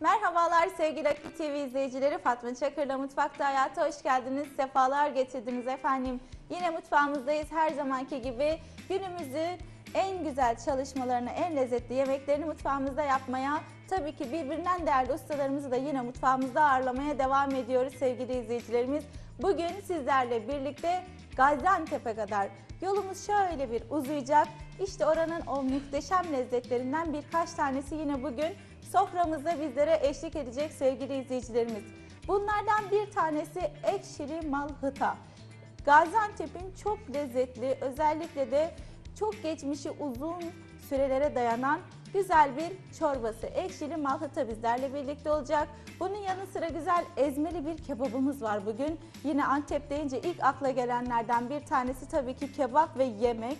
Merhabalar sevgili Akit TV izleyicileri. Fatma Çakır'la Mutfakta Hayata hoş geldiniz. Sefalar getirdiniz efendim. Yine mutfağımızdayız her zamanki gibi. Günümüzün en güzel çalışmalarını, en lezzetli yemeklerini mutfağımızda yapmaya, tabii ki birbirinden değerli ustalarımızı da yine mutfağımızda ağırlamaya devam ediyoruz sevgili izleyicilerimiz. Bugün sizlerle birlikte Gaziantep'e kadar yolumuz şöyle bir uzayacak. İşte oranın o muhteşem lezzetlerinden birkaç tanesi yine bugün soframızda bizlere eşlik edecek sevgili izleyicilerimiz. Bunlardan bir tanesi ekşili malhıta. Gaziantep'in çok lezzetli, özellikle de çok geçmişi uzun sürelere dayanan güzel bir çorbası. Ekşili malhıta bizlerle birlikte olacak. Bunun yanı sıra güzel ezmeli bir kebabımız var bugün. Yine Antep deyince ilk akla gelenlerden bir tanesi tabii ki kebap ve yemek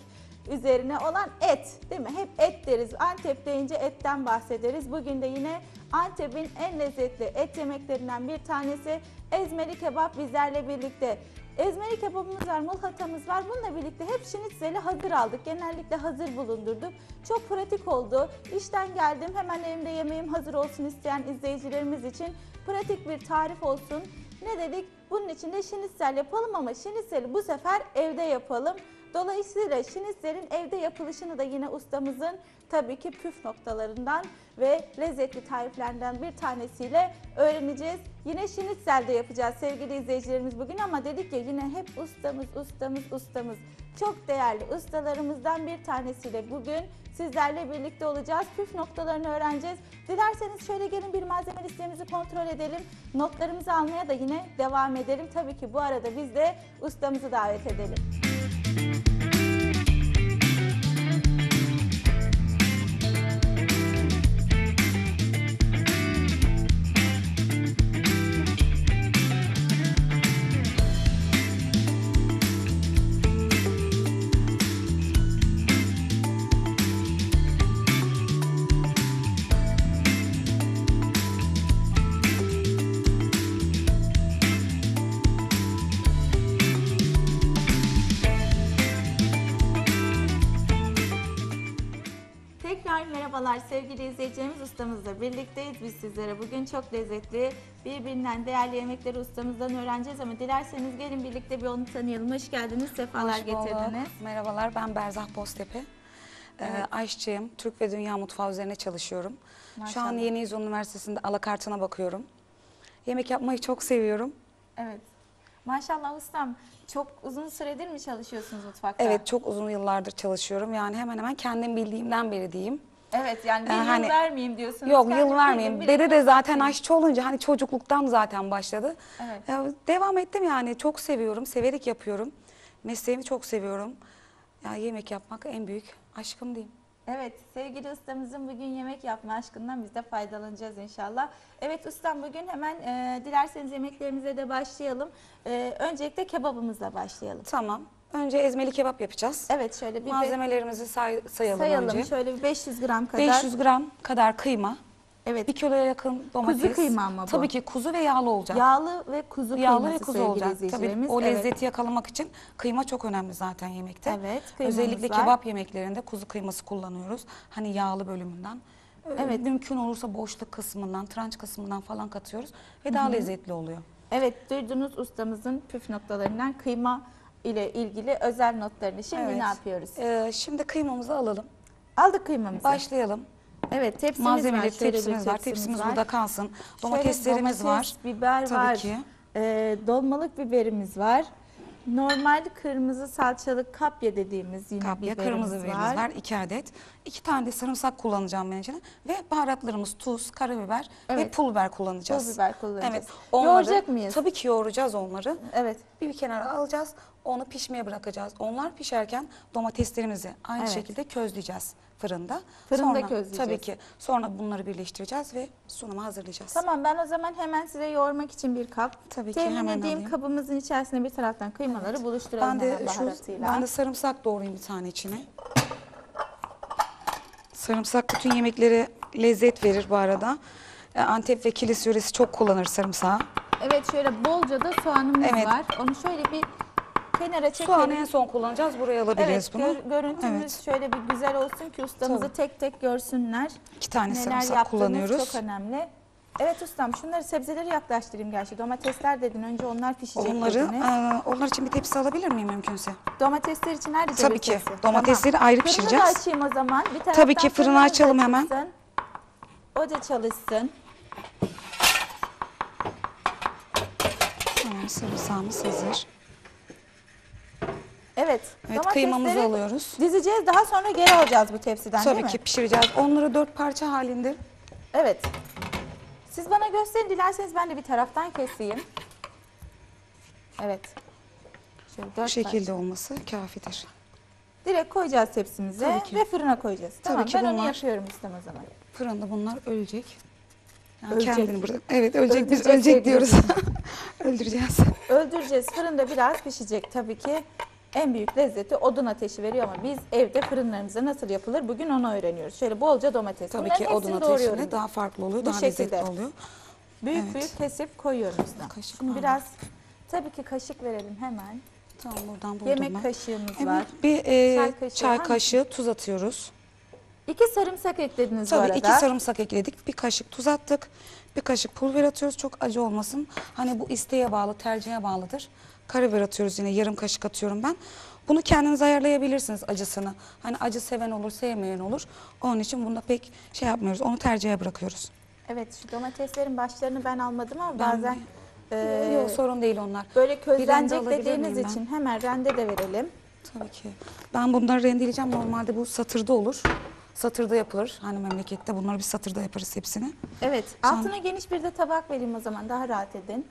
üzerine olan et değil mi? Hep et deriz. Antep deyince etten bahsederiz. Bugün de yine Antep'in en lezzetli et yemeklerinden bir tanesi ezmeli kebap bizlerle birlikte. Ezmeli kebabımız var, mulhatamız var. Bununla birlikte hep şinitzeli hazır aldık. Genellikle hazır bulundurduk. Çok pratik oldu. İşten geldim hemen elimde yemeğim hazır olsun isteyen izleyicilerimiz için pratik bir tarif olsun. Ne dedik? Bunun için de şinitzel yapalım ama şinitzeli bu sefer evde yapalım. Dolayısıyla şinitzelin evde yapılışını da yine ustamızın tabii ki püf noktalarından ve lezzetli tariflerden bir tanesiyle öğreneceğiz. Yine şinitzelde yapacağız sevgili izleyicilerimiz bugün ama dedik ya yine hep ustamız, ustamız, ustamız. Çok değerli ustalarımızdan bir tanesiyle bugün sizlerle birlikte olacağız. Püf noktalarını öğreneceğiz. Dilerseniz şöyle gelin bir malzeme listemizi kontrol edelim. Notlarımızı almaya da yine devam edelim. Tabii ki bu arada biz de ustamızı davet edelim. Merhabalar sevgili izleyicilerimiz ustamızla birlikteyiz. Biz sizlere bugün çok lezzetli birbirinden değerli yemekleri ustamızdan öğreneceğiz ama dilerseniz gelin birlikte bir onu tanıyalım. Hoş geldiniz, sefalar Hoş bulduk. getirdiniz. Merhabalar ben Berzah Boztepe. Ee, aşçıyım. Türk ve Dünya Mutfağı üzerine çalışıyorum. Şu an Maşallah. Yeni İzon Üniversitesi'nde alakartına bakıyorum. Yemek yapmayı çok seviyorum. Evet. Maşallah ustam çok uzun süredir mi çalışıyorsunuz mutfakta? Evet çok uzun yıllardır çalışıyorum. Yani hemen hemen kendim bildiğimden beri diyeyim. Evet yani bir Ee, yıl hani- vermeyeyim diyorsunuz. Yok yıl vermeyeyim. Dede de zaten aşçı olunca hani çocukluktan zaten başladı. Evet. Ya, devam ettim yani çok seviyorum. Severek yapıyorum. Mesleğimi çok seviyorum. Ya yemek yapmak en büyük aşkım diyeyim. Evet sevgili ustamızın bugün yemek yapma aşkından biz de faydalanacağız inşallah. Evet ustam bugün hemen e, dilerseniz yemeklerimize de başlayalım. E, öncelikle kebabımızla başlayalım. Tamam. Önce ezmeli kebap yapacağız. Evet şöyle bir Malzemelerimizi say- sayalım, sayalım. önce. Şöyle bir 500 gram kadar. 500 gram kadar kıyma, Evet. 1 kiloya yakın domates. kıyma ama bu. Tabii ki kuzu ve yağlı olacak. Yağlı ve kuzu yağlı kıyması ve kuzu olacak. Tabii o Evet. lezzeti yakalamak için kıyma çok önemli zaten yemekte. Evet, Özellikle var. kebap yemeklerinde kuzu kıyması kullanıyoruz. Hani yağlı bölümünden. Evet. Evet. Mümkün olursa boşluk kısmından, tranç kısmından falan katıyoruz ve daha lezzetli oluyor. Evet duydunuz ustamızın püf noktalarından kıyma ile ilgili özel notlarını. Şimdi Evet. ne yapıyoruz? Ee, şimdi kıymamızı alalım. Aldık kıymamızı. Başlayalım. Evet tepsimiz var. Şöyle bir tepsimiz var. Tepsimiz burada kalsın. Şöyle Domateslerimiz domates, var. biber Tabii var. ki. Ee, dolmalık biberimiz var. Normal kırmızı salçalı kapya dediğimiz yine Kapya biberimiz kırmızı biberimiz var. 2 adet. 2 tane de sarımsak kullanacağım ben içine. Ve baharatlarımız tuz, karabiber ve Evet. pul biber kullanacağız. Pul biber kullanacağız. Evet. Yoğuracak mıyız? Tabii ki yoğuracağız onları. Evet. Bir kenara alacağız. Onu pişmeye bırakacağız. Onlar pişerken domateslerimizi aynı Evet. şekilde közleyeceğiz fırında. Fırında sonra, közleyeceğiz. Tabii ki. Sonra bunları birleştireceğiz ve sunuma hazırlayacağız. Tamam ben o zaman hemen size yoğurmak için bir kap. Tabii ki, hemen alayım. kabımızın içerisine bir taraftan kıymaları buluşturalım Ben de hemen şu baharatıyla. ben de sarımsak doğrayayım bir tane içine. Sarımsak bütün yemeklere lezzet verir bu arada. E, Antep ve Kilis yöresi çok kullanır sarımsağı. Evet şöyle bolca da soğanımız Evet. var. Onu şöyle bir kenara çekelim. Soğanı en son kullanacağız. Buraya alabiliriz Evet, bunu. gör- görüntümüz Evet. şöyle bir güzel olsun ki ustamızı Tabii. tek tek görsünler. İki tane Neler sarımsak kullanıyoruz. çok önemli. Evet ustam şunları sebzeleri yaklaştırayım gerçi. Domatesler dedin önce onlar pişecek Onları, dediniz. e, onlar için bir tepsi alabilir miyim mümkünse? Domatesler için ayrıca Tabii bir ki. tepsi. Domatesleri ayrı Fırını pişireceğiz. da açayım o zaman. Bir Tabii ki, fırını açalım hemen. çıksın. O da çalışsın. Tamam sarımsağımız hazır. Evet. Evet kıymamızı alıyoruz. Dizeceğiz daha sonra geri alacağız bu tepsiden değil Tabii mi? ki pişireceğiz. Onları dört parça halinde. Evet. Siz bana gösterin dilerseniz ben de bir taraftan keseyim. Evet. Şöyle Bu dört şekilde olması kafidir. parça. Direkt koyacağız tepsimize Tabii ki. ve fırına koyacağız. Tabii tamam ki ben onu bunlar- yapıyorum ustam o zaman. Fırında bunlar ölecek. Yani Ölecek. kendini burada. Evet ölecek biz Öldürecek ölecek diyoruz. Öldüreceğiz. Öldüreceğiz. Fırında biraz pişecek tabii ki. En büyük lezzeti odun ateşi veriyor ama biz evde fırınlarımızda nasıl yapılır bugün onu öğreniyoruz. Şöyle bolca domates. Tabii Bunların ki odun ateşinde daha farklı oluyor, Bu daha şekilde. lezzetli oluyor. Büyük Evet. büyük kesip koyuyorum ustam. Kaşık Şimdi var. biraz tabii ki kaşık verelim hemen. Tamam buradan buldum Yemek ben. kaşığımız Evet, var. bir e, Çay çay kaşığı, kaşığı, hangisi? tuz atıyoruz. İki sarımsak eklediniz bu Tabii arada. iki sarımsak ekledik, bir kaşık tuz attık, bir kaşık pul biber atıyoruz. Çok acı olmasın. Hani bu isteğe bağlı, tercihe bağlıdır. Karabiber atıyoruz yine yarım kaşık atıyorum ben. Bunu kendiniz ayarlayabilirsiniz acısını. Hani acı seven olur, sevmeyen olur. Onun için bunda pek şey yapmıyoruz. Onu tercihe bırakıyoruz. Evet şu domateslerin başlarını ben almadım ama Ben- bazen e, Yok sorun değil onlar. böyle közlenecek dediğiniz ben? için hemen rende de verelim. Tabii ki. Ben bunları rendeleyeceğim. Normalde bu satırda olur. Satırda yapılır. Hani memlekette bunları bir satırda yaparız hepsini. Evet altına geniş bir de tabak vereyim o zaman daha rahat edin.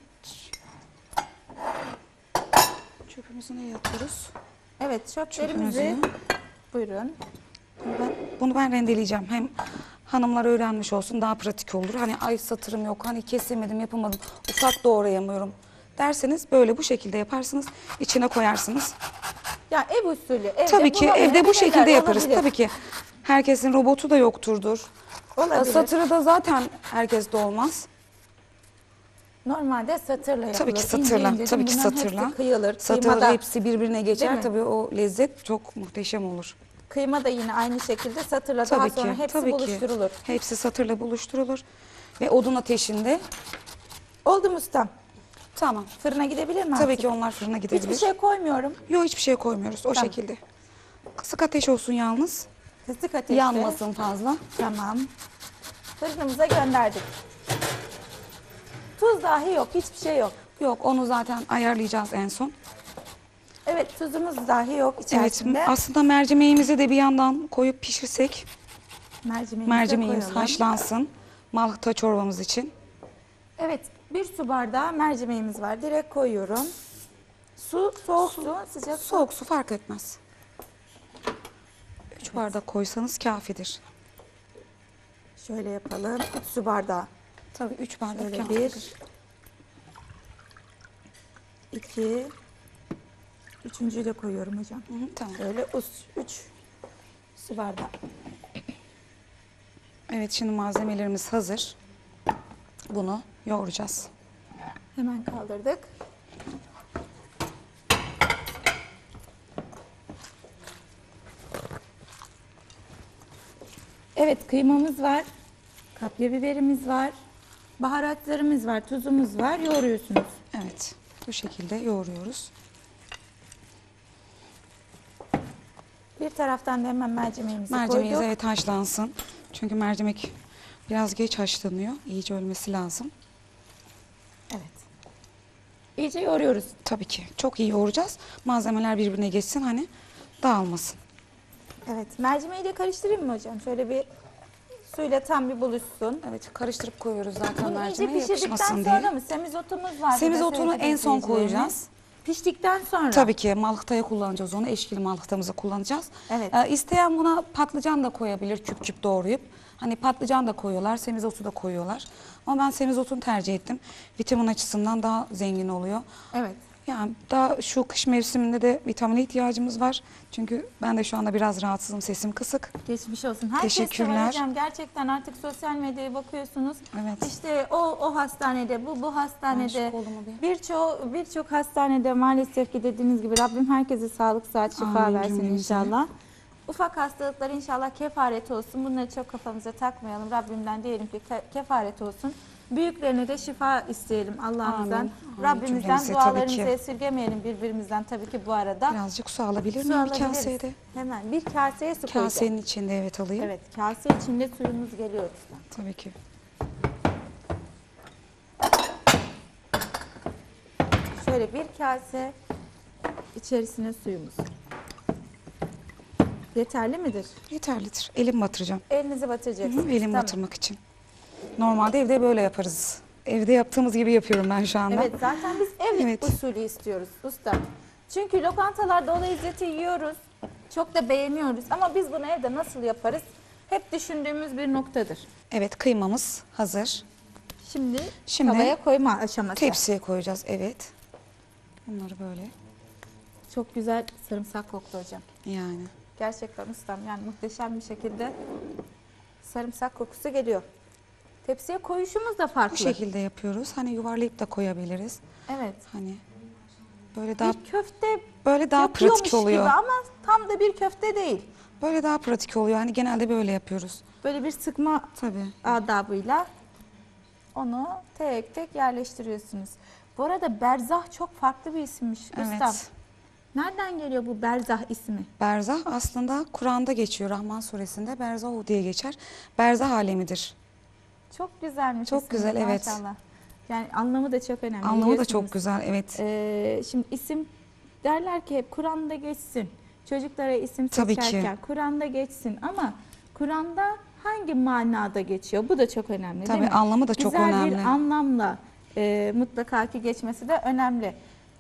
Çöpümüzü ne atıyoruz? Evet çöplerimizi buyurun. Ben, bunu ben rendeleyeceğim. Hem hanımlar öğrenmiş olsun daha pratik olur. Hani ay satırım yok, hani kesemedim, yapamadım, ufak doğrayamıyorum derseniz böyle bu şekilde yaparsınız. içine koyarsınız. Ya ev usulü. Evde Tabii ki evde bu şekilde yaparız. olabilir? Tabii ki herkesin robotu da yokturdur. Olabilir. Satırı da zaten herkes de olmaz. Normalde satırla yapılır. Tabii ki satırla. ince, Tabii ki satırla. Hepsi kıyılır. Satırla hepsi birbirine geçer. Tabii o lezzet çok muhteşem olur. kıyma da yine aynı şekilde satırla daha Tabii sonra ki. hepsi tabii buluşturulur. ki. Hepsi satırla buluşturulur ve odun ateşinde. Oldu mu ustam? Tamam. Fırına gidebilir mi Tabii artık? ki onlar fırına gidebilir. Hiçbir şey koymuyorum. Yok hiçbir şey koymuyoruz o Tamam. şekilde. Kısık ateş olsun yalnız. Kısık ateşte. Yanmasın fazla. Tamam. Fırınımıza gönderdik. Tuz dahi yok, hiçbir şey yok. Yok onu zaten ayarlayacağız en son. Evet, tuzumuz dahi yok Evet içerisinde. aslında mercimeğimizi de bir yandan koyup pişirsek mercimeğimiz koyalım. haşlansın. Malhata çorbamız için. Evet, bir su bardağı mercimeğimiz var. Direkt koyuyorum. Su, soğuk su, sıcak su. Soğuk su fark etmez. 3 bardak koysanız kafidir. Şöyle yapalım. 3 su bardağı. Tabii 3 bardak Şöyle bir, iki, üçüncüyü de koyuyorum hocam. Hı hı, tamam. Böyle 3 su bardağı. Evet şimdi malzemelerimiz hazır. Bunu yoğuracağız. Hemen kaldırdık. Evet kıymamız var. Kapya biberimiz var. Baharatlarımız var. Tuzumuz var. Yoğuruyorsunuz. Evet bu şekilde yoğuruyoruz. Bir taraftan da hemen mercimeğimizi Mercimeğimiz koyduk. evet haşlansın. Çünkü mercimek biraz geç haşlanıyor. İyice ölmesi lazım. Evet. İyice yoğuruyoruz. Tabii ki. Çok iyi yoğuracağız. Malzemeler birbirine geçsin hani dağılmasın. Evet. Mercimeği de karıştırayım mı hocam? Şöyle bir suyla tam bir buluşsun. Evet karıştırıp koyuyoruz zaten Bunu iyice mercimeği pişirdikten yapışmasın sonra diye. mı? Semizotumuz var. Semizotunu en son koyacağız. Piştikten sonra. Tabii ki malhıtaya kullanacağız onu. Eşkili malhıtamızı kullanacağız. Evet. Ee, isteyen buna patlıcan da koyabilir küp küp doğrayıp. Hani patlıcan da koyuyorlar, semizotu da koyuyorlar. Ama ben semizotunu tercih ettim. Vitamin açısından daha zengin oluyor. Evet. Yani daha şu kış mevsiminde de vitamine ihtiyacımız var. Çünkü ben de şu anda biraz rahatsızım, sesim kısık. Geçmiş olsun. Herkes var Teşekkürler. hocam. Gerçekten artık sosyal medyaya bakıyorsunuz. Evet. İşte o o hastanede, bu bu hastanede. Birçok birçok hastanede maalesef ki dediğiniz gibi Rabbim herkese sağlık, sıhhat, şifa Amin versin cümlemize. inşallah. Ufak hastalıklar inşallah kefaret olsun. Bunları çok kafamıza takmayalım. Rabbimden diyelim ki ke- kefaret olsun. Büyüklerine de şifa isteyelim Allah'ımızdan. Rabbimizden Cümlemize tabii dualarımızı ki. esirgemeyelim birbirimizden tabii ki bu arada. Birazcık su alabilir Su miyim alabiliriz. kaseye de? Hemen bir kaseye su koyacağım. Kasenin içinde evet alayım. Evet kase içinde suyumuz geliyor ustam. Tabii ki. Şöyle bir kase içerisine suyumuz. Yeterli midir? Yeterlidir. Elim batıracağım. Elinizi Hı batıracaksınız. hı, Elim Tamam. batırmak için. Normalde evde böyle yaparız. Evde yaptığımız gibi yapıyorum ben şu anda. Evet zaten biz ev Evet. usulü istiyoruz usta. Çünkü lokantalarda o lezzeti yiyoruz. Çok da beğeniyoruz ama biz bunu evde nasıl yaparız? Hep düşündüğümüz bir noktadır. Evet kıymamız hazır. Şimdi, Şimdi tavaya koyma aşaması. Tepsiye koyacağız evet. Bunları böyle Çok güzel sarımsak koktu hocam. yani. Gerçekten ustam yani muhteşem bir şekilde sarımsak kokusu geliyor. Tepsiye koyuşumuz da farklı. Bu şekilde yapıyoruz. Hani yuvarlayıp da koyabiliriz. Evet. Hani böyle daha bir köfte böyle daha pratik oluyor. gibi ama tam da bir köfte değil. Böyle daha pratik oluyor. Hani genelde böyle yapıyoruz. Böyle bir sıkma Tabii. adabıyla onu tek tek yerleştiriyorsunuz. Bu arada Berzah çok farklı bir isimmiş. Evet. Nereden geliyor bu Berzah ismi? Berzah aslında Kur'an'da geçiyor. Rahman suresinde Berzahu diye geçer. Berzah alemidir. Çok güzelmiş Çok güzel, evet. Maşallah. Yani anlamı da çok önemli. Anlamı da çok güzel. Evet. Ee, şimdi isim derler ki hep Kur'an'da geçsin. Çocuklara isim Tabii seçerken Kur'an'da geçsin ama Kur'an'da hangi manada geçiyor? Bu da çok önemli Tabii değil mi? anlamı da çok Güzel önemli. bir anlamla e, mutlaka ki geçmesi de önemli.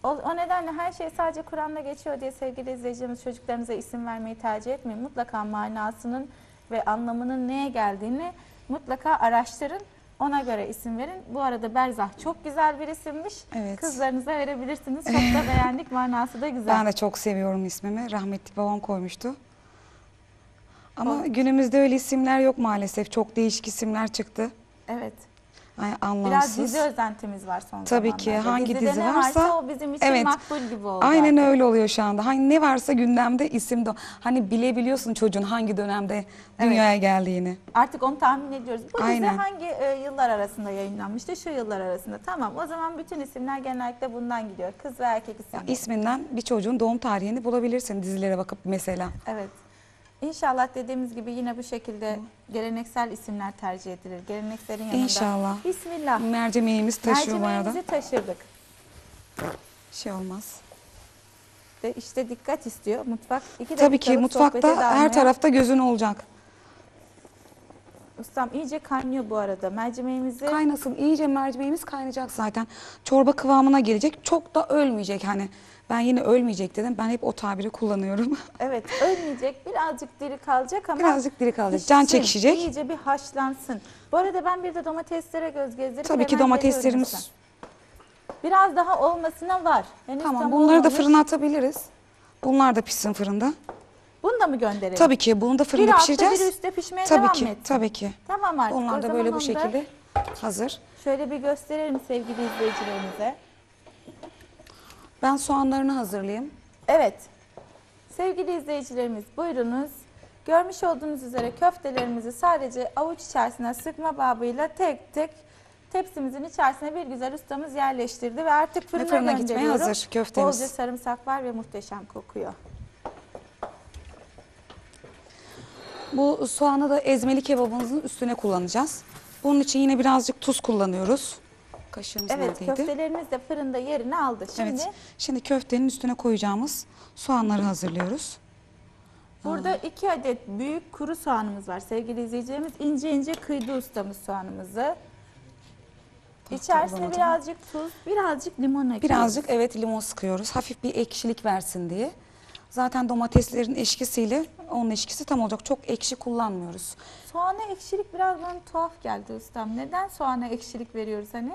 O, o nedenle her şey sadece Kur'an'da geçiyor diye sevgili izleyicilerimiz çocuklarınıza isim vermeyi tercih etmeyin. Mutlaka manasının ve anlamının neye geldiğini mutlaka araştırın. Ona göre isim verin. Bu arada Berzah çok güzel bir isimmiş. Evet. Kızlarınıza verebilirsiniz. Çok da beğendik. Manası da güzel. Ben de çok seviyorum ismimi. Rahmetli babam koymuştu. Ama günümüzde öyle isimler yok maalesef. Çok değişik isimler çıktı. Evet. Biraz anlamsız. dizi özentimiz var son Tabii zamanlarda. ki, hangi Dizide dizi ne varsa- o bizim için Evet. makbul gibi oldu. Aynen artık. öyle oluyor şu anda. Hani ne varsa gündemde isim de. Hani bilebiliyorsun çocuğun hangi dönemde dünyaya geldiğini. Artık onu tahmin ediyoruz. Bu Aynen. dizi hangi e, yıllar arasında yayınlanmıştı? Şu yıllar arasında. Tamam o zaman bütün isimler genellikle bundan gidiyor. Kız ve erkek isimleri. İsminden bir çocuğun doğum tarihini bulabilirsin dizilere bakıp mesela. Evet. İnşallah dediğimiz gibi yine bu şekilde geleneksel isimler tercih edilir. Geleneklerin yanında. İnşallah. Bismillah. Mercemeğimiz taşıyor bu arada. Taşırdık. Şey olmaz. De işte dikkat istiyor mutfak. İki Tabii ki dakikalık sohbete mutfakta her tarafta gözün olacak. Ustam iyice kaynıyor bu arada. Mercimeğimizi Kaynasın iyice mercimeğimiz kaynayacak zaten. Çorba kıvamına gelecek. Çok da ölmeyecek hani. Ben yine ölmeyecek dedim. Ben hep o tabiri kullanıyorum. evet ölmeyecek birazcık diri kalacak ama Birazcık diri kalacak. Can pişsin, çekişecek. İyice bir haşlansın. Bu arada ben bir de domateslere göz gezdirip Tabii ki domateslerimiz. Biraz daha olmasına var. Henüz tamam. tam Bunları da olmamış. fırına atabiliriz. Bunlar da pişsin fırında. Bunu da mı gönderelim? Tabii ki bunu da Bir fırında altta pişireceğiz. bir üstte pişmeye Tabii devam ki. etsin. Tabii ki. Tamam artık. Onlar da böyle bu da şekilde hazır. Şöyle bir gösterelim sevgili izleyicilerimize. Ben soğanlarını hazırlayayım. Evet. Sevgili izleyicilerimiz buyurunuz. Görmüş olduğunuz üzere köftelerimizi sadece avuç içerisine sıkma babıyla tek tek tepsimizin içerisine bir güzel ustamız yerleştirdi ve artık fırına, fırına gitmeye gönderiyorum. hazır köftemiz. Bolca sarımsak var ve muhteşem kokuyor. Bu soğanı da ezmeli kebabımızın üstüne kullanacağız. Bunun için yine birazcık tuz kullanıyoruz. Kaşığımız Evet neredeydi? köftelerimiz de fırında yerini aldı. Şimdi Evet. Şimdi köftenin üstüne koyacağımız soğanları hazırlıyoruz. burada iki adet büyük kuru soğanımız var sevgili izleyicilerimiz. İnce ince kıydı ustamız soğanımızı. İçerisine birazcık tuz, birazcık limon ekliyoruz. Birazcık evet limon sıkıyoruz. Hafif bir ekşilik versin diye. Zaten domateslerin eşkisiyle onun eşkisi tam olacak. Çok ekşi kullanmıyoruz. Soğana ekşilik biraz bana tuhaf geldi ustam. Neden soğana ekşilik veriyoruz hani?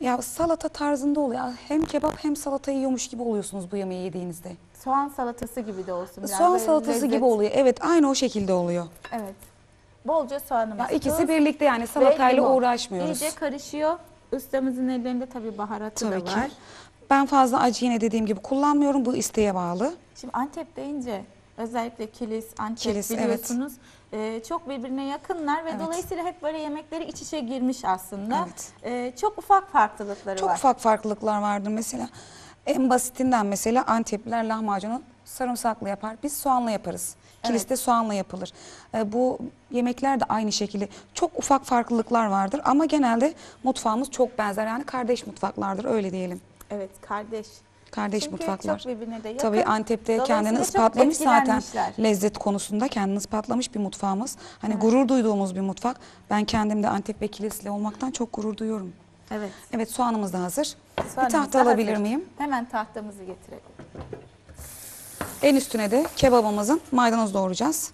Ya salata tarzında oluyor. Hem kebap hem salata yiyormuş gibi oluyorsunuz bu yemeği yediğinizde. Soğan salatası gibi de olsun. biraz Soğan böyle salatası lezzet. gibi oluyor. Evet aynı o şekilde oluyor. Evet. Bolca soğanımız. Ya ikisi birlikte yani ve salatayla limon. uğraşmıyoruz. İyice karışıyor. Ustamızın ellerinde tabii baharatı Tabii da ki. var. Ben fazla acı yine dediğim gibi kullanmıyorum. Bu isteğe bağlı. Şimdi Antep deyince özellikle kilis, Antep Kilis, evet. biliyorsunuz. e, çok birbirine yakınlar ve Evet. dolayısıyla hep böyle yemekleri iç içe girmiş aslında. Evet. E, çok ufak farklılıkları Çok var. ufak farklılıklar vardır mesela. En basitinden mesela Antepliler lahmacunu sarımsaklı yapar. Biz soğanla yaparız. Kiliste soğanla yapılır. Ee, bu yemekler de aynı şekilde çok ufak farklılıklar vardır ama genelde mutfağımız çok benzer. Yani kardeş mutfaklardır öyle diyelim. Evet kardeş. Kardeş Çünkü mutfaklar. çok birbirine de yakın. Tabii Antep'te Dolayısıyla kendini çok ispatlamış zaten. etkilenmişler. Lezzet konusunda kendini ispatlamış bir mutfağımız. Hani gurur duyduğumuz bir mutfak. Ben kendim de Antep ve Kilisli olmaktan çok gurur duyuyorum. Evet. Evet soğanımız da hazır. Soğanımız bir tahta alabilir hazır. miyim? Hemen tahtamızı getirelim. En üstüne de kebabımızın maydanoz doğrayacağız.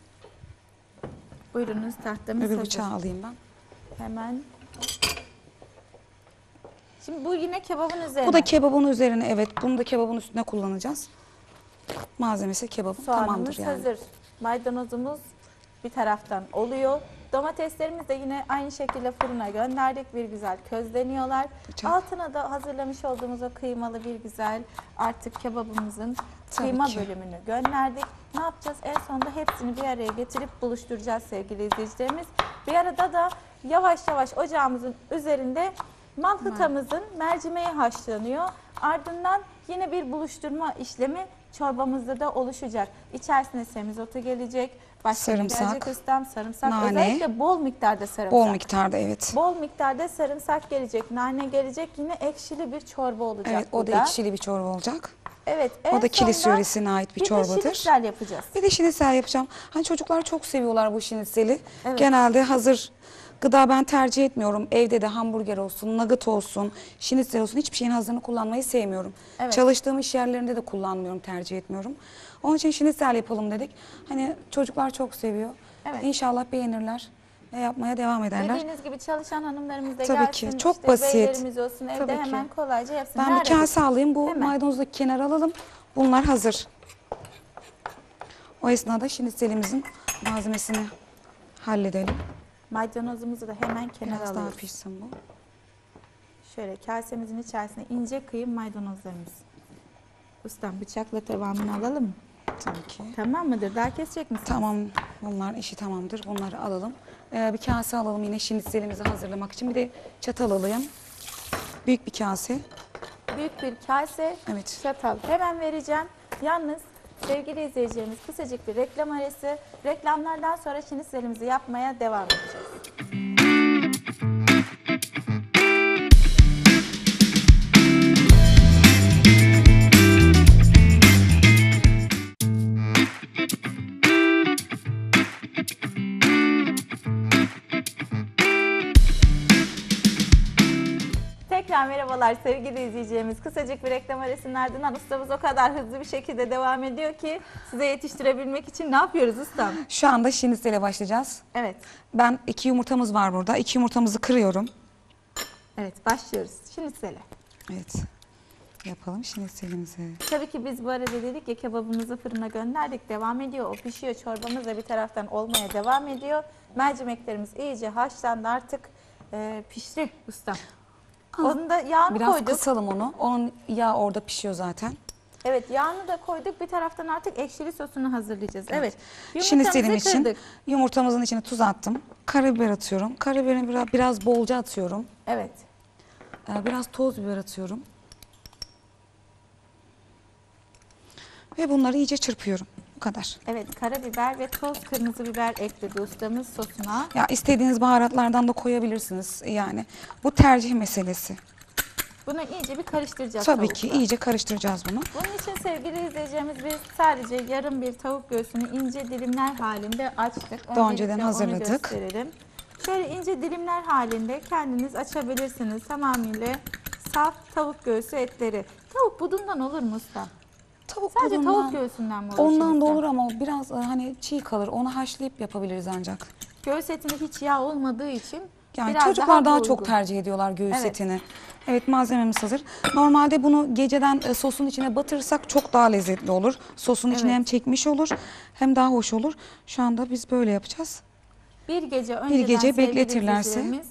Buyurunuz tahtamız Öbür hazır. bıçağı alayım ben. Hemen. Şimdi bu yine kebabın üzerine. Bu da kebabın üzerine evet bunu da kebabın üstüne kullanacağız. Malzemesi kebabın Soğanımız tamamdır yani. hazır. Maydanozumuz bir taraftan oluyor. Domateslerimiz de yine aynı şekilde fırına gönderdik. Bir güzel közleniyorlar. Bıçak. Altına da hazırlamış olduğumuz o kıymalı bir güzel artık kebabımızın Tabii kıyma ki. bölümünü gönderdik. Ne yapacağız? En sonunda hepsini bir araya getirip buluşturacağız sevgili izleyicilerimiz. Bir arada da yavaş yavaş ocağımızın üzerinde mantıkamızın mercimeği haşlanıyor. Ardından yine bir buluşturma işlemi çorbamızda da oluşacak. İçerisine semizotu gelecek, başka Sarımsak, gelecek ustam sarımsak. nane. Özellikle bol miktarda sarımsak. Bol miktarda evet. Bol miktarda sarımsak gelecek, nane gelecek. Yine ekşili bir çorba olacak Evet o da ekşili bir çorba olacak. Evet. O da kilis yöresine ait bir Bir de çorbadır. şinitsel yapacağız. Bir de şinitsel yapacağım. Hani çocuklar çok seviyorlar bu şinitseli. Evet. Genelde hazır gıda ben tercih etmiyorum. Evde de hamburger olsun, nugget olsun, şinitsel olsun hiçbir şeyin hazırını kullanmayı sevmiyorum. Evet. Çalıştığım iş yerlerinde de kullanmıyorum, tercih etmiyorum. Onun için şinitsel yapalım dedik. Hani çocuklar çok seviyor. Evet. İnşallah beğenirler ve yapmaya devam ederler. Dediğiniz gibi çalışan hanımlarımız da Tabii ki, gelsin. çok işte basit. olsun evde Tabii ki. hemen kolayca yapsın. Ben bir kase alayım. Bu Hemen. maydanozu da kenara alalım. Bunlar hazır. O esnada şinitselimizin malzemesini halledelim. Maydanozumuzu da hemen kenara Biraz daha alıyoruz. pişsin bu. Şöyle kasemizin içerisine ince kıyım maydanozlarımız. Ustam bıçakla devamını alalım mı? Tabii ki. Tamam mıdır? Daha kesecek misin? Tamam. Bunlar işi tamamdır. Bunları alalım. Ee, bir kase alalım yine şinitselimizi hazırlamak için. Bir de çatal alayım. Büyük bir kase. Büyük bir kase, Evet. çatal hemen vereceğim. Yalnız sevgili izleyicilerimiz kısacık bir reklam arası. Reklamlardan sonra şinitselimizi yapmaya devam edeceğiz. Tekrar merhabalar sevgili izleyicilerimiz. Kısacık bir reklam arasının ardından ustamız o kadar hızlı bir şekilde devam ediyor ki size yetiştirebilmek için ne yapıyoruz ustam? Şu anda şinitsele başlayacağız. Evet, Ben iki yumurtamız var burada. İki yumurtamızı kırıyorum. evet başlıyoruz. Şimdi söyle. Evet. Yapalım şinitselimizi. Tabii ki biz bu arada dedik ya kebabımızı fırına gönderdik. Devam ediyor. O pişiyor. Çorbamız da bir taraftan olmaya devam ediyor. Mercimeklerimiz iyice haşlandı artık e, pişti ustam. Onun da yağını Biraz koyduk. kısalım onu. Onun yağı orada pişiyor zaten. Evet yağını da koyduk. Bir taraftan artık ekşili sosunu hazırlayacağız. Evet. Şimdi Yumurtamızı için kırdık. yumurtamızın içine tuz attım. Karabiber atıyorum. Karabiberini biraz, biraz bolca atıyorum. Evet. Ee, Biraz toz biber atıyorum. Ve bunları iyice çırpıyorum. Bu kadar. Evet karabiber ve toz kırmızı biber ekledi ustamız sosuna. Ya istediğiniz baharatlardan da koyabilirsiniz. Yani bu tercih meselesi. Bunu iyice bir karıştıracağız Tabii tavukla. ki iyice karıştıracağız bunu. Bunun için sevgili izleyicilerimiz biz sadece yarım bir tavuk göğsünü ince dilimler halinde açtık. Daha önceden onu hazırladık. Şöyle ince dilimler halinde kendiniz açabilirsiniz. Tamamıyla saf tavuk göğsü etleri. Tavuk budundan olur mu usta? Tavuk Sadece budundan- tavuk göğsünden mi olur? Ondan da olur ama biraz e, hani çiğ kalır. Onu haşlayıp yapabiliriz ancak. Göğüs etinde hiç yağ olmadığı için Yani biraz çocuklar daha, daha, çok tercih ediyorlar göğüs Evet. etini. Evet malzememiz hazır. Normalde bunu geceden e, sosun içine batırırsak çok daha lezzetli olur. Sosun içine Evet. hem çekmiş olur hem daha hoş olur. Şu anda biz böyle yapacağız. Bir gece önceden gece sevgili bekletirlerse- izleyicilerimiz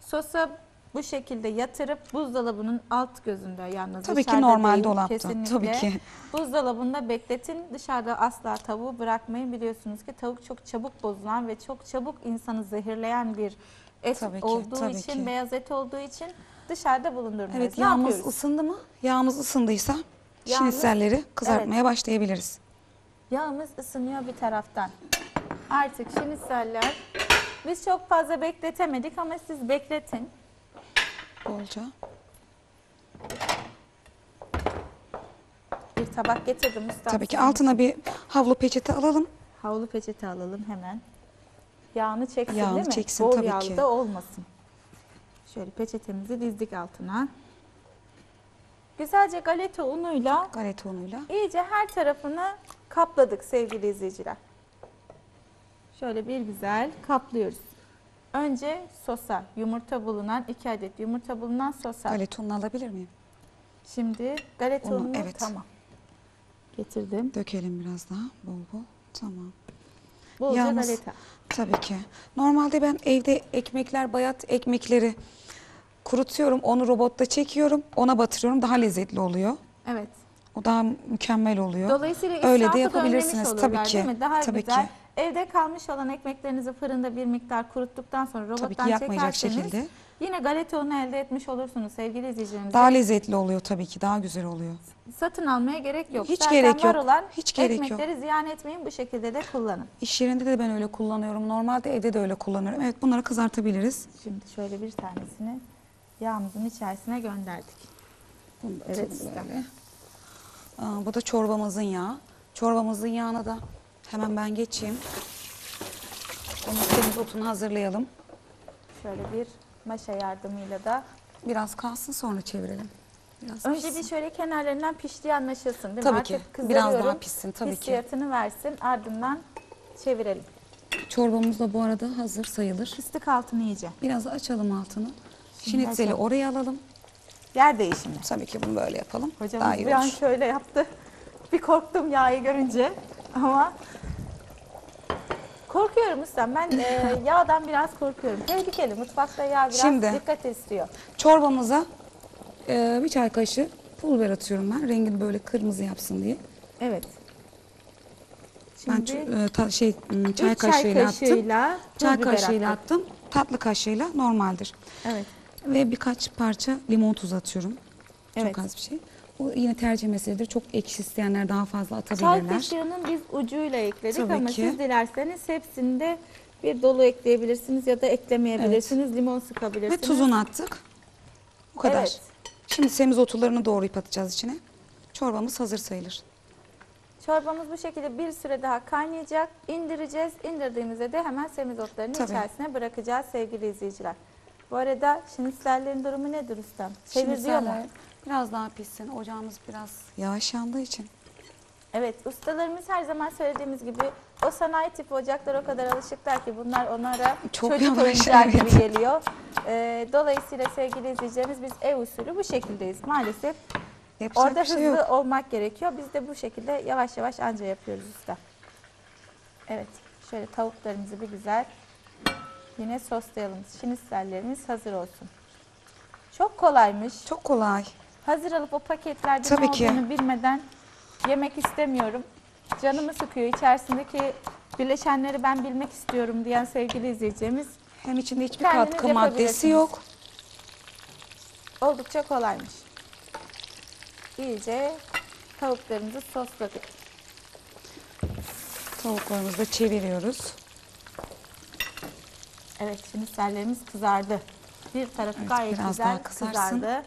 Sosa bu şekilde yatırıp buzdolabının alt gözünde yalnız Tabii ki normal değil, dolapta, kesinlikle. tabii ki. Buzdolabında bekletin. Dışarıda asla tavuğu bırakmayın. Biliyorsunuz ki tavuk çok çabuk bozulan ve çok çabuk insanı zehirleyen bir et Tabii ki, olduğu tabii için, ki. beyaz et olduğu için dışarıda bulundurmuyoruz. Evet ne yağımız yapıyoruz? ısındı mı? Yağımız ısındıysa şinitselleri kızartmaya başlayabiliriz. Yağımız ısınıyor bir taraftan. Artık şinitseller biz çok fazla bekletemedik ama siz bekletin. Bolca. Bir tabak getirdim ustam. Tabii ki altına bir havlu peçete alalım. Havlu peçete alalım hemen. Yağını çeksin Yağını değil mi? çeksin, Bol tabii yağlı ki. da olmasın. Şöyle peçetemizi dizdik altına. Güzelce galeta unuyla Galeta unuyla. iyice her tarafını kapladık sevgili izleyiciler. Şöyle bir güzel kaplıyoruz. Önce sosa, yumurta bulunan, iki adet yumurta bulunan sosa. Galeta ununu alabilir miyim? Şimdi galeta Unu, ununu evet. tamam. Getirdim. Dökelim biraz daha bol bol. Tamam. Bolca Yalnız- galeta. Tabii ki. Normalde ben evde ekmekler, bayat ekmekleri kurutuyorum. Onu robotta çekiyorum. Ona batırıyorum. Daha lezzetli oluyor. Evet. O daha mükemmel oluyor. Dolayısıyla Öyle israfı de da yapabilirsiniz. önlemiş Tabii olurlar, ki. Değil mi? Daha Tabii güzel. ki. Evde kalmış olan ekmeklerinizi fırında bir miktar kuruttuktan sonra robottan Tabii ki yakmayacak çekerseniz şekilde. yine galeta unu elde etmiş olursunuz sevgili izleyicilerimiz. Daha lezzetli oluyor tabii ki. Daha güzel oluyor. Satın almaya gerek yok. Hiç Zaten gerek var yok. olan Hiç gerek yok. ekmekleri ziyan etmeyin bu şekilde de kullanın. İş yerinde de ben öyle kullanıyorum. Normalde evde de öyle kullanıyorum. Evet bunları kızartabiliriz. Şimdi şöyle bir tanesini yağımızın içerisine gönderdik. Bunu da Evet, atalım ustam. böyle. Aa, bu da çorbamızın yağı. Çorbamızın yağına da hemen ben geçeyim. Domates otunu hazırlayalım. Şöyle bir maşa yardımıyla da Biraz kalsın sonra çevirelim. Biraz önce pişsin. bir şöyle kenarlarından piştiği anlaşılsın değil mi? Tabii Artık ki. Biraz kızarıyorum. daha pişsin tabii ki. Hissiyatını versin ardından çevirelim. Çorbamız da bu arada hazır sayılır. Fıstık altını iyice. Biraz açalım altını. Açalım. oraya alalım. Yer değişimi. Tabii ki bunu böyle yapalım. Hocamız Daha iyi bir an olur. şöyle yaptı. Bir korktum yağı görünce ama korkuyorum ustam. Ben e, yağdan biraz korkuyorum. Tehlikeli. Mutfakta yağ biraz Şimdi. dikkat istiyor. Çorbamıza e, bir çay kaşığı pul biber atıyorum ben. Rengini böyle kırmızı yapsın diye. Evet. Ben Şimdi ç- e, ta- şey çay kaşığıyla attım. kaşığıyla pul Çay kaşığıyla attık. attım. Tatlı kaşığıyla normaldir. Evet. Ve birkaç parça limon tuzu atıyorum. Evet. Çok az bir şey. Bu yine tercih meselesidir. Çok ekşi isteyenler daha fazla Çay atabilirler. kaşığının biz ucuyla ekledik Tabii ama ki. siz dilerseniz hepsinde bir dolu ekleyebilirsiniz ya da eklemeyebilirsiniz. Limon Ve sıkabilirsiniz. tuzunu attık. Bu kadar. Evet. Şimdi semizotularını doğrayıp atacağız içine. Çorbamız hazır sayılır. Çorbamız bu şekilde bir süre daha kaynayacak. İndireceğiz. İndirdiğimizde de hemen semizotlarını Tabii. içerisine bırakacağız sevgili izleyiciler. Bu arada şinitsellerin durumu nedir ustam? Çevir diyor mu? Şinitzeller Biraz daha pişsin. Ocağımız biraz yavaş yandığı için. Evet ustalarımız her zaman söylediğimiz gibi o sanayi tipi ocaklara o kadar alışıklar ki bunlar onlara Çok çocuk yavaş, oyuncağı evet. gibi geliyor. Ee, dolayısıyla sevgili izleyicilerimiz biz ev usulü bu şekildeyiz maalesef. Yapacak Orada bir şey hızlı yok. olmak gerekiyor. Biz de bu şekilde yavaş yavaş anca yapıyoruz usta. Evet. Şöyle tavuklarımızı bir güzel yine soslayalım. Şinitsellerimiz hazır olsun. Çok kolaymış. Çok kolay. Hazır alıp o paketlerde Tabii ne ki. olduğunu bilmeden yemek istemiyorum. Canımı sıkıyor. İçerisindeki bileşenleri ben bilmek istiyorum diyen sevgili izleyicilerimiz Hem içinde hiçbir Kendiniz katkı maddesi yok. oldukça kolaymış. İyice tavuklarımızı sosladık. Tavuklarımızı da çeviriyoruz. Evet şimdi sellerimiz kızardı. Bir tarafı Evet, gayet güzel kızarsın. kızardı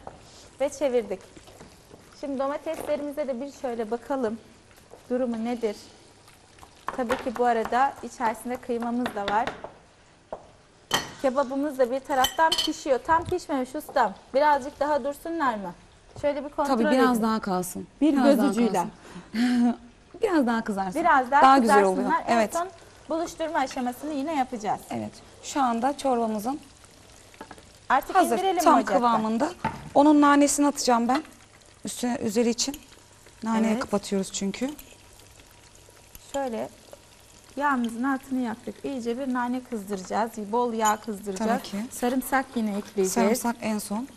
ve çevirdik. Şimdi domateslerimize de bir şöyle bakalım. Durumu nedir? Tabii ki bu arada içerisinde kıymamız da var. Kebabımız da bir taraftan pişiyor. Tam pişmemiş ustam. Birazcık daha dursunlar mı? Şöyle bir kontrol Tabii biraz edin. daha kalsın. Bir Biraz göz ucuyla. biraz daha kızarsın. Biraz daha, daha güzel oluyor. En Evet. son buluşturma aşamasını yine yapacağız. Evet. Şu anda çorbamızın Artık hazır. indirelim Tam ocakta. kıvamında. Onun nanesini atacağım ben. Üstüne üzeri için. Naneye Evet. kapatıyoruz çünkü. Şöyle yağımızın altını yaktık. İyice bir nane kızdıracağız. Bol yağ kızdıracağız. Tabii ki. Sarımsak yine ekleyeceğiz. Sarımsak en son.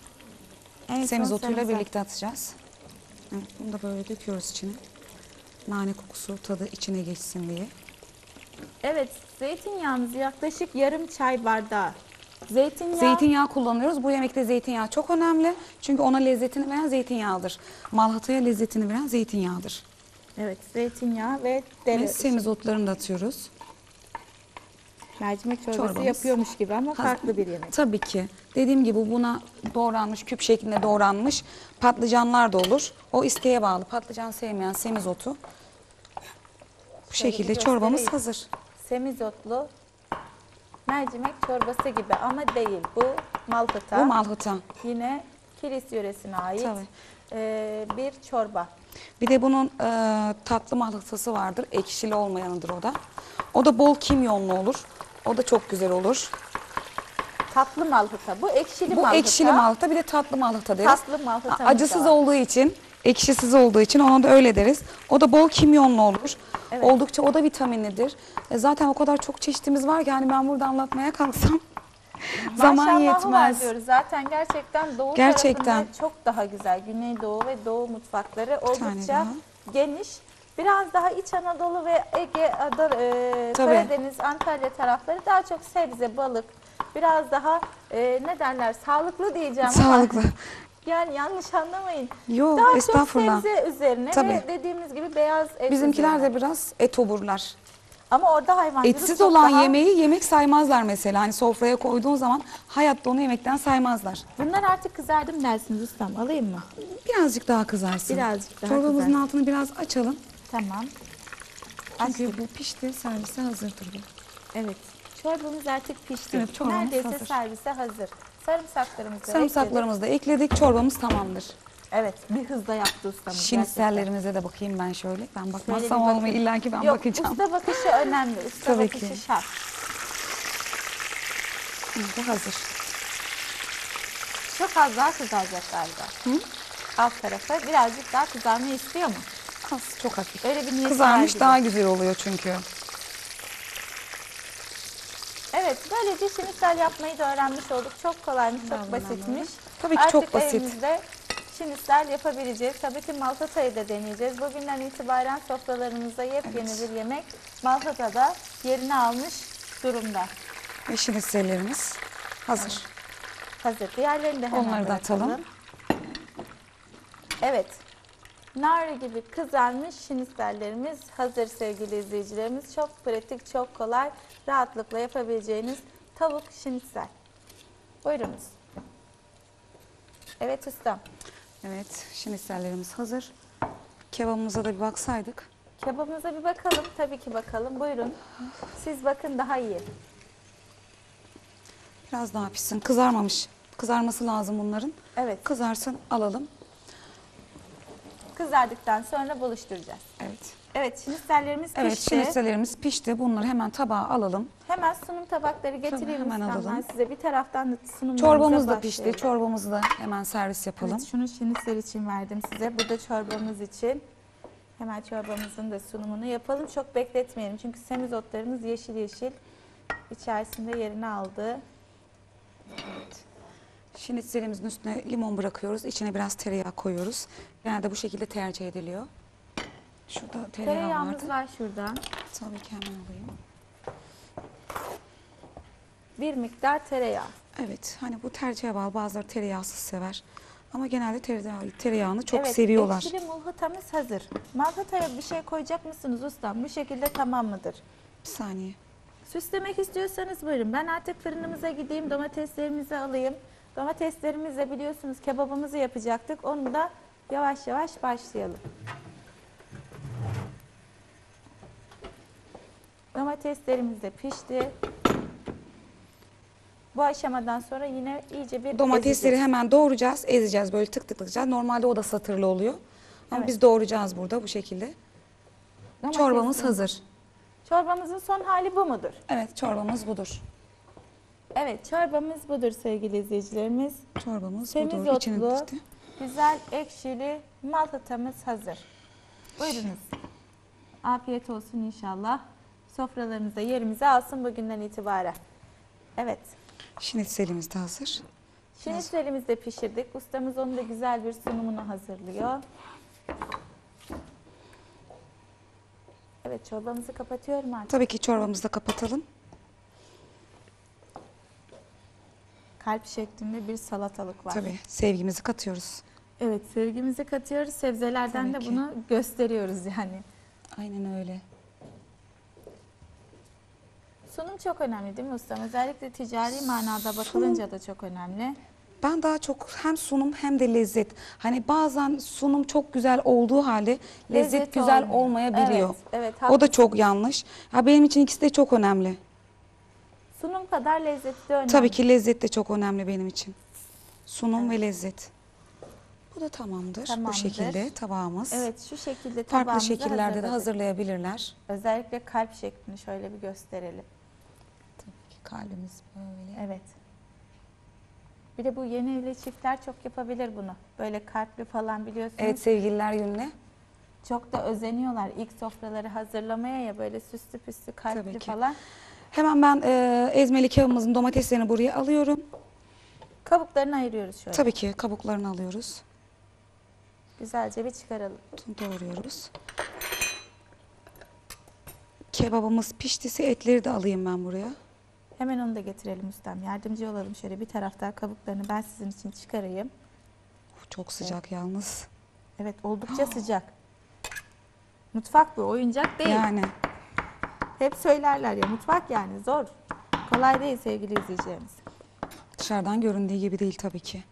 En son Semizotuyla sarımsak. birlikte atacağız. Evet, bunu da böyle döküyoruz içine. Nane kokusu, tadı içine geçsin diye. Evet, zeytinyağımızı yaklaşık yarım çay bardağı. Zeytinyağı, Zeytinyağı kullanıyoruz. Bu yemekte zeytinyağı çok önemli. Çünkü ona lezzetini veren zeytinyağıdır. Malhataya lezzetini veren zeytinyağıdır. Evet, zeytinyağı ve dere, Ve semizotlarını da atıyoruz. mercimek çorbası Çorbamız yapıyormuş gibi ama Hazır. farklı bir yemek. Tabii ki. Dediğim gibi buna doğranmış, küp şeklinde doğranmış patlıcanlar da olur. O isteğe bağlı. Patlıcan sevmeyen semizotu. Bu şekilde çorbamız hazır. Semizotlu mercimek çorbası gibi ama değil. Bu malhata. Bu malhata. Yine Kilis yöresine ait Tabii. e, bir çorba. Bir de bunun e, tatlı malhatası vardır. Ekşili olmayanıdır o da. O da bol kimyonlu olur. O da çok güzel olur. Tatlı malhata. Bu ekşili Bu malhata. ekşili malhata bir de tatlı malhata deriz. Tatlı malhatamız da Acısız olduğu için, ekşisiz olduğu için ona da öyle deriz. O da bol kimyonlu olur. Evet. Oldukça o da vitaminlidir. E, zaten o kadar çok çeşitimiz var ki hani ben burada anlatmaya kalksam zaman yetmez. diyoruz. Zaten gerçekten doğu Gerçekten. tarafında çok daha güzel. Güneydoğu ve doğu mutfakları oldukça geniş. Biraz daha İç Anadolu ve Ege, Adar, e, Tabii. Karadeniz, Antalya tarafları daha çok sebze, balık, biraz daha e, ne derler sağlıklı diyeceğim Sağlıklı. ama yani yanlış anlamayın. Yo daha estağfurullah. çok sebze üzerine Tabii. ve dediğimiz gibi beyaz et Bizimkiler üzerine. de biraz et oburlar. Ama orada hayvancılık Etsiz olan daha- yemeği yemek saymazlar mesela. Hani sofraya koyduğun zaman hayatta onu yemekten saymazlar. Bunlar artık kızardım dersiniz ustam. Alayım mı? Birazcık daha kızarsın. Birazcık daha Çorbamızın kızar. altını biraz açalım. Tamam. Çünkü Açtık. bu pişti, servise hazırdır bu. Evet. Çorbamız artık pişti. Evet, Neredeyse hazır. servise hazır. Sarımsaklarımızı da Sarımsaklarımızı da ekledik. Çorbamız tamamdır. Evet, bir hızda yaptı ustamız. Şinitsellerimize de bakayım ben şöyle. Ben gerçekten. Bakmazsam bakın. olmuyor. İlla ki ben Yok, bakacağım. usta bakışı önemli. Usta Tabii bakışı ki. şart. Bu hazır. Çok az daha kızaracak galiba. Alt tarafı birazcık daha kızarmayı istiyor mu? Az, çok hafif. Öyle bir niyet var Kızarmış daha güzel oluyor çünkü. Evet, böylece şinitsel yapmayı da öğrenmiş olduk. Çok kolaymış, çok Bravo, basitmiş. Tabii ki Artık çok basit. evimizde şinitsel yapabileceğiz. Tabii ki maltatayı da deneyeceğiz. Bugünden itibaren sofralarımızda yepyeni bir yemek maltatada yerini almış durumda. Ve şinitsellerimiz hazır. Hazır. Diğerlerini de hemen Onları da atalım. bırakalım. Evet. Nar gibi kızarmış şinitsellerimiz hazır sevgili izleyicilerimiz. Çok pratik, çok kolay, rahatlıkla yapabileceğiniz tavuk şinitsel. Buyurunuz. Evet ustam. Evet, şinitsellerimiz hazır. Kebabımıza da bir baksaydık. Kebabımıza bir bakalım. Tabii ki bakalım. Buyurun. Siz bakın daha iyi. Biraz daha pişsin. Kızarmamış. Kızarması lazım bunların. Evet. Kızarsın alalım. Kızardıktan sonra buluşturacağız. Evet. Evet, şinitsellerimiz Evet, pişti. şinitsellerimiz pişti. Bunları hemen tabağa alalım. Hemen sunum tabakları getireyim hemen alalım. Size bir taraftan da sunumlarımıza Çorbamız da pişti. Çorbamızı da hemen servis yapalım. Evet, şunu şinitsel için verdim size. Bu da çorbamız için. Hemen çorbamızın da sunumunu yapalım. Çok bekletmeyelim. Çünkü semizotlarımız yeşil yeşil içerisinde yerini aldı. Şinitselimizin üstüne limon bırakıyoruz. İçine biraz tereyağı koyuyoruz. Genelde bu şekilde tercih ediliyor. Şurada tereyağı Tereyağımız vardı. var şurada. Tabii ki hemen alayım. Bir miktar tereyağı. Evet hani bu tercihe bağlı. Bazıları tereyağsız sever. Ama genelde tereyağı, tereyağını çok evet, seviyorlar. ekşili mulhutamız hazır. Malhataya bir şey koyacak mısınız ustam? Bu şekilde tamam mıdır? Bir saniye. Süslemek istiyorsanız buyurun. Ben artık fırınımıza gideyim, domateslerimizi alayım. Domateslerimizle biliyorsunuz kebabımızı yapacaktık. Onu da yavaş yavaş başlayalım. Domateslerimiz de pişti. Bu aşamadan sonra yine iyice bir Domatesleri ezeceğiz. hemen doğrayacağız, ezeceğiz. Böyle tık tık tıkacağız. Normalde o da satırlı oluyor. Ama Evet. biz doğrayacağız burada bu şekilde. Domatesimiz- Çorbamız hazır. Çorbamızın son hali bu mudur? Evet çorbamız budur. Evet, çorbamız budur sevgili izleyicilerimiz. Çorbamız Temiz budur. İçinin otlu, pişti. güzel ekşili maltatamız hazır. Buyurunuz. Afiyet olsun inşallah. Sofralarımıza yerimizi alsın bugünden itibaren. Evet. Şinitselimiz de hazır. Şinitzelimizi de pişirdik. Ustamız onun da güzel bir sunumunu hazırlıyor. Evet çorbamızı kapatıyorum artık. Tabii ki çorbamızı da kapatalım. Kalp şeklinde bir salatalık var. Tabii sevgimizi katıyoruz. Evet sevgimizi katıyoruz. Sebzelerden Tabii de ki. bunu gösteriyoruz yani. Aynen öyle. Sunum çok önemli değil mi ustam? Özellikle ticari manada bakılınca da çok önemli. Ben daha çok hem sunum hem de lezzet. Hani bazen sunum çok güzel olduğu halde lezzet, Lezzet güzel olmuyor. olmayabiliyor. Evet, evet, o da çok yanlış. Ya benim için ikisi de çok önemli. Sunum kadar lezzeti de önemli. Tabii ki lezzet de çok önemli benim için. Sunum ve lezzet. Bu da tamamdır. Tamamdır. Bu şekilde tabağımız. Evet şu şekilde Farklı tabağımızı şekillerde de hazırladık. hazırlayabilirler. Özellikle kalp şeklini şöyle bir gösterelim. Tabii ki kalbimiz böyle. Evet. Bir de bu yeni evli çiftler çok yapabilir bunu. Böyle kalpli falan biliyorsunuz. Evet sevgililer gününe. Çok da özeniyorlar ilk sofraları hazırlamaya ya böyle süslü püslü kalpli Tabii ki. falan. Hemen ben e, ezmeli kebabımızın domateslerini buraya alıyorum. Kabuklarını ayırıyoruz şöyle. Tabii ki kabuklarını alıyoruz. Güzelce bir çıkaralım. Doğruyoruz. Kebabımız piştisi etleri de alayım ben buraya. Hemen onu da getirelim ustam. Yardımcı olalım şöyle bir taraftan kabuklarını ben sizin için çıkarayım. Çok sıcak yalnız. Evet oldukça sıcak. Mutfak bu oyuncak değil. Yani Hep söylerler ya mutfak yani zor. Kolay değil sevgili izleyicilerimiz. dışarıdan göründüğü gibi değil tabii ki.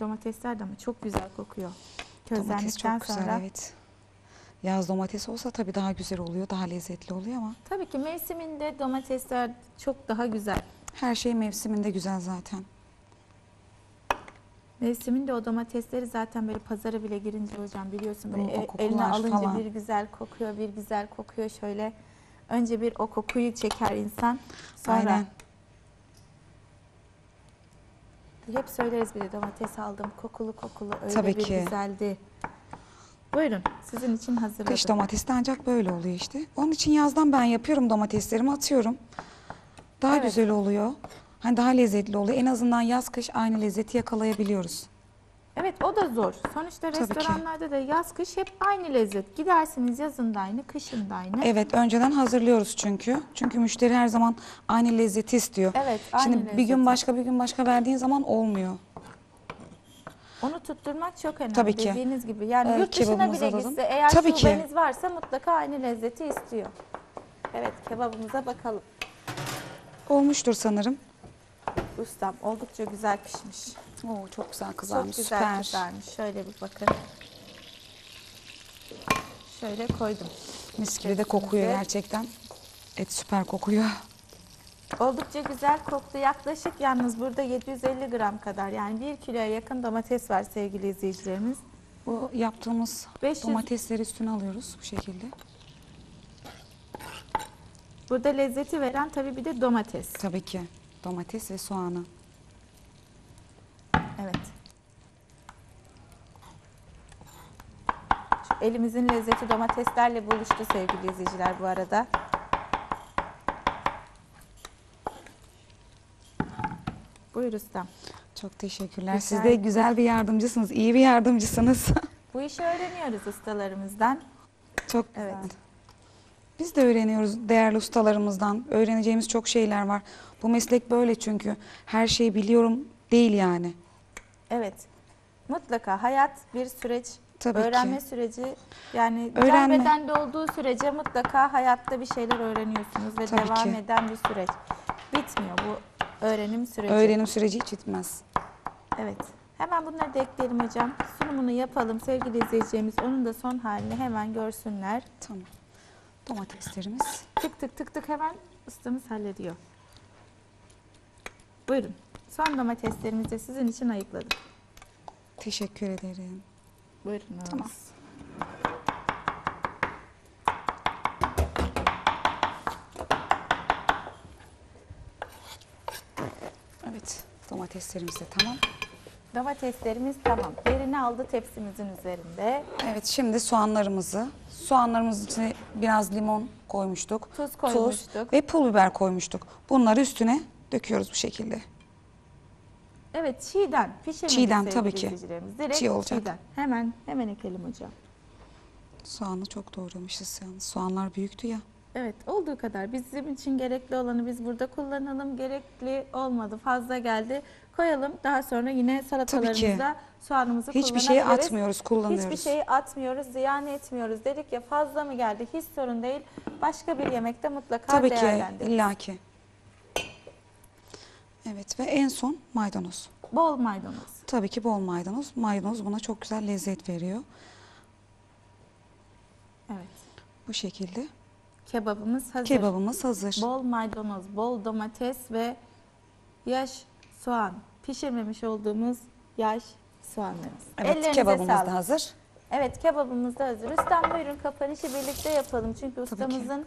Domatesler de ama çok güzel kokuyor. Domates Közlendikten çok güzel sonra. evet. Yaz domates olsa tabii daha güzel oluyor, daha lezzetli oluyor ama Tabii ki mevsiminde domatesler çok daha güzel. her şey mevsiminde güzel zaten. Mevsiminde o domatesleri zaten böyle pazara bile girince hocam biliyorsun böyle e- eline alınca falan. bir güzel kokuyor, bir güzel kokuyor şöyle. Önce bir o kokuyu çeker insan. Sonra Aynen. hep söyleriz bir de domates aldım kokulu kokulu öyle Tabii bir ki. güzeldi. Buyurun sizin için hazırladım. Kış domatesi de ancak böyle oluyor işte. Onun için yazdan ben yapıyorum domateslerimi atıyorum. Daha Evet. güzel oluyor. Hani daha lezzetli oluyor. En azından yaz kış aynı lezzeti yakalayabiliyoruz. Evet o da zor. Sonuçta Tabii restoranlarda da yaz kış hep aynı lezzet. Gidersiniz yazın da aynı, kışın da aynı. Evet önceden hazırlıyoruz çünkü. Çünkü müşteri her zaman aynı lezzeti istiyor. Evet, aynı Şimdi bir lezzeti. gün başka bir gün başka verdiğin zaman olmuyor. Onu tutturmak çok önemli. Tabii ki. Dediğiniz gibi. Yani Evet, yurt dışına kebabımızı bile alalım. gitse eğer Tabii ki. şubeniz varsa mutlaka aynı lezzeti istiyor. Evet kebabımıza bakalım. Olmuştur sanırım. Ustam oldukça güzel pişmiş. Oo, çok güzel Çok kızarmış. güzel süper. kızarmış. Şöyle bir bakın. Şöyle koydum. Mis gibi de kokuyor gerçekten. Et süper kokuyor. Oldukça güzel koktu. Yaklaşık yalnız burada 750 gram kadar yani 1 kiloya yakın domates var sevgili izleyicilerimiz. Bu yaptığımız 500 domatesleri üstüne alıyoruz bu şekilde. Burada lezzeti veren tabii bir de domates. Tabii ki domates ve soğanı. Evet. Şu elimizin lezzeti domateslerle buluştu sevgili izleyiciler bu arada. Buyur ustam. Çok teşekkürler. Rica Siz de güzel bir yardımcısınız. iyi bir yardımcısınız. Bu işi öğreniyoruz ustalarımızdan. Çok güzel. Evet. Biz de öğreniyoruz değerli ustalarımızdan. Öğreneceğimiz çok şeyler var. Bu meslek böyle çünkü. Her şeyi biliyorum değil yani. Evet. Mutlaka hayat bir süreç. Tabii öğrenme ki. süreci yani Öğrenme. can bedende olduğu sürece mutlaka hayatta bir şeyler öğreniyorsunuz ve Tabii devam ki. eden bir süreç. Bitmiyor bu öğrenim süreci. Öğrenim süreci hiç bitmez. Evet. Hemen bunları da ekleyelim hocam. Sunumunu yapalım sevgili izleyicilerimiz. Onun da son halini hemen görsünler. Tamam. Domateslerimiz. Tık tık tık tık hemen ustamız hallediyor. Buyurun. Son domateslerimizi de sizin için ayıkladım. Teşekkür ederim. Buyurunuz. Tamam. Evet. Domateslerimiz de tamam. Domateslerimiz tamam. Yerini aldı tepsimizin üzerinde. Evet şimdi soğanlarımızı, soğanlarımızın içine biraz limon koymuştuk. Tuz koymuştuk. ve pul biber koymuştuk. Bunları üstüne döküyoruz bu şekilde. Evet çiğden pişirmedik Çiğden, tabii ki. Direkt Çiğ olacak. çiğden. Hemen hemen ekelim hocam. Soğanı çok doğramışız yani. Soğanlar büyüktü ya. Evet olduğu kadar bizim için gerekli olanı biz burada kullanalım. Gerekli olmadı fazla geldi koyalım. Daha sonra yine salatalarımızda soğanımızı Hiçbir şeyi kullanabiliriz. atmıyoruz, kullanıyoruz. Hiçbir şeyi atmıyoruz, ziyan etmiyoruz. Dedik ya fazla mı geldi hiç sorun değil. Başka bir yemekte mutlaka Tabii ki değerlendirin. illaki. Evet ve en son maydanoz. Bol maydanoz. Tabii ki bol maydanoz. Maydanoz buna çok güzel lezzet veriyor. Evet. Bu şekilde Kebabımız hazır. kebabımız hazır. Bol maydanoz, bol domates ve yaş soğan. Pişirmemiş olduğumuz yaş soğanlarımız. Evet kebabımız sağlık. da hazır. Evet kebabımız da hazır. Ustam buyurun kapanışı birlikte yapalım. Çünkü ustamızın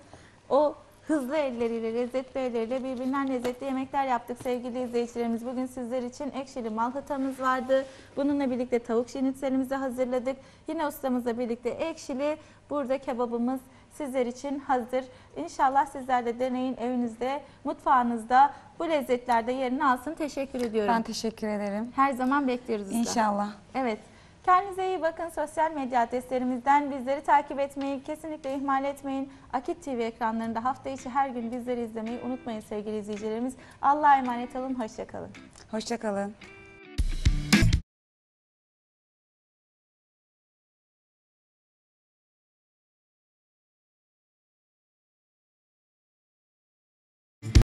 o hızlı elleriyle, lezzetli elleriyle birbirinden lezzetli yemekler yaptık sevgili izleyicilerimiz. Bugün sizler için ekşili malhatamız vardı. Bununla birlikte tavuk şinitselimizi hazırladık. Yine ustamızla birlikte ekşili burada kebabımız sizler için hazır. İnşallah sizler de deneyin evinizde, mutfağınızda bu lezzetlerde yerini alsın. Teşekkür ediyorum. Ben teşekkür ederim. Her zaman bekliyoruz usta. İnşallah. Evet. Kendinize iyi bakın. Sosyal medya adreslerimizden bizleri takip etmeyi kesinlikle ihmal etmeyin. Akit TV ekranlarında hafta içi her gün bizleri izlemeyi unutmayın sevgili izleyicilerimiz. Allah'a emanet olun. Hoşçakalın. Hoşçakalın.